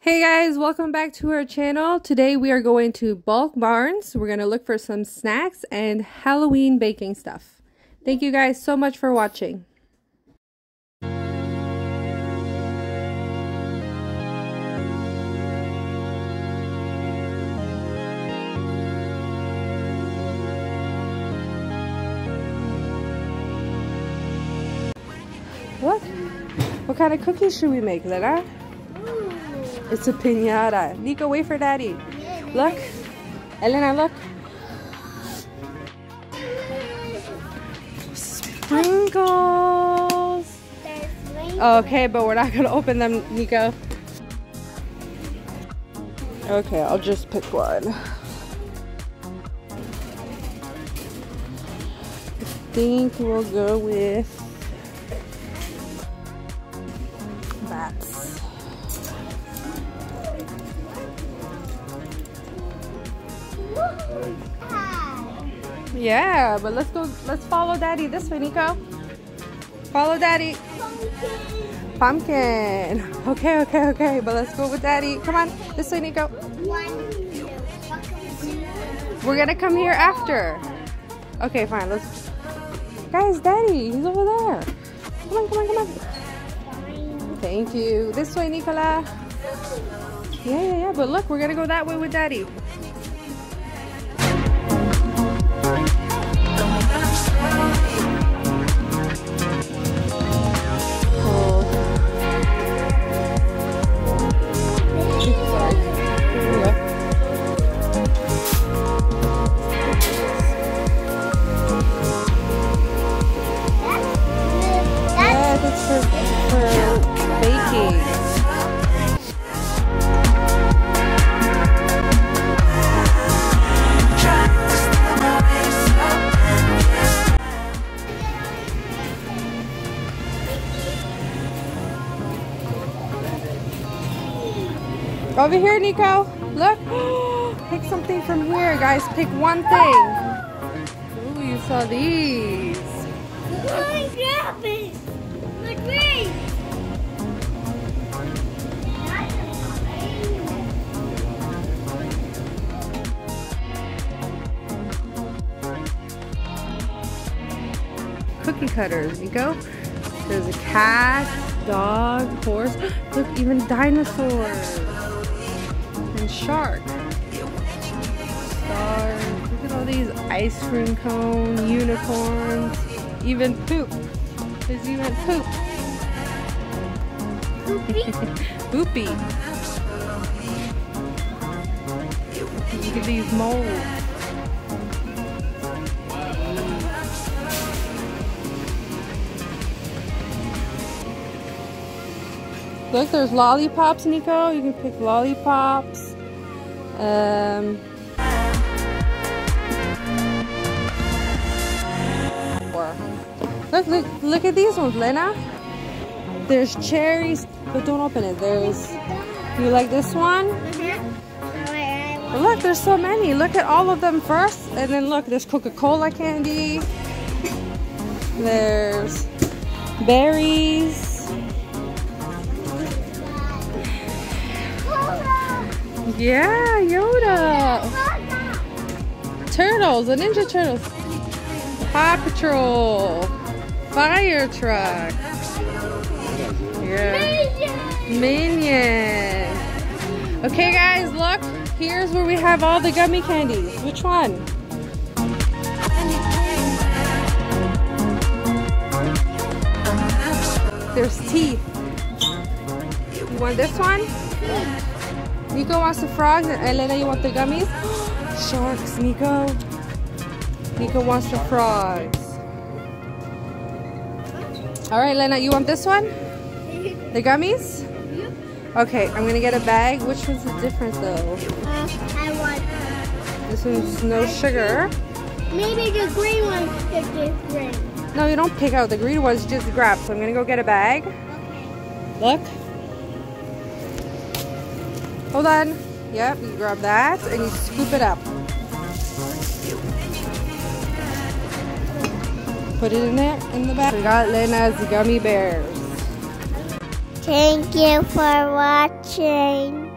Hey guys, welcome back to our channel. Today we are going to Bulk Barns. We're going to look for some snacks and Halloween baking stuff. Thank you guys so much for watching. What? What kind of cookies should we make, Lena? It's a pinata. Nico, wait for daddy. Look. Elena, look. Sprinkles. Okay, but we're not gonna open them, Nico. Okay, I'll just pick one. I think we'll go with bats. Yeah, but let's go, let's follow daddy this way, Nico. Follow daddy. Pumpkin. Okay, okay, okay, but let's go with daddy. Come on, this way, Nico. We're gonna come here after. Okay, fine, let's. Guys, daddy, he's over there. Come on, come on, come on. Thank you. This way, Nicola. Yeah, yeah, yeah, but look, we're gonna go that way with daddy. Yes. Over here, Nico. Look. Pick something from here, guys. Pick one thing. Ooh, you saw these. Grab it. Look, wait. Cookie cutters, Nico. There's a cat, dog, horse. Look, even dinosaurs. Shark. Stars. Look at all these ice cream cone, unicorns, even poop. There's even poop. Poopy. Look at these molds. Look, there's lollipops, Nico. You can pick lollipops. Um, look, look, look at these ones, Lena. There's cherries, but don't open it. There's, do you like this one? But look, there's so many. Look at all of them first. And then look, there's Coca-Cola candy. There's berries. Yeah, Yoda. Turtles, the Ninja Turtles. Paw Patrol. Fire truck. Yeah. Minion. Okay, guys, look. Here's where we have all the gummy candies. Which one? There's teeth. You want this one? Nico wants the frogs and Elena, you want the gummies? Sharks, Nico. Nico wants the frogs. All right, Lena, you want this one? The gummies? Okay, I'm gonna get a bag. Which one's the different though? Uh, I want. This one's no sugar. Maybe the green one's the different. No, you don't pick out the green ones, just grab. So I'm gonna go get a bag. Okay. Look. Hold on. Yep, you grab that and you scoop it up. Put it in there in the bag. We got Lena's gummy bears. Thank you for watching.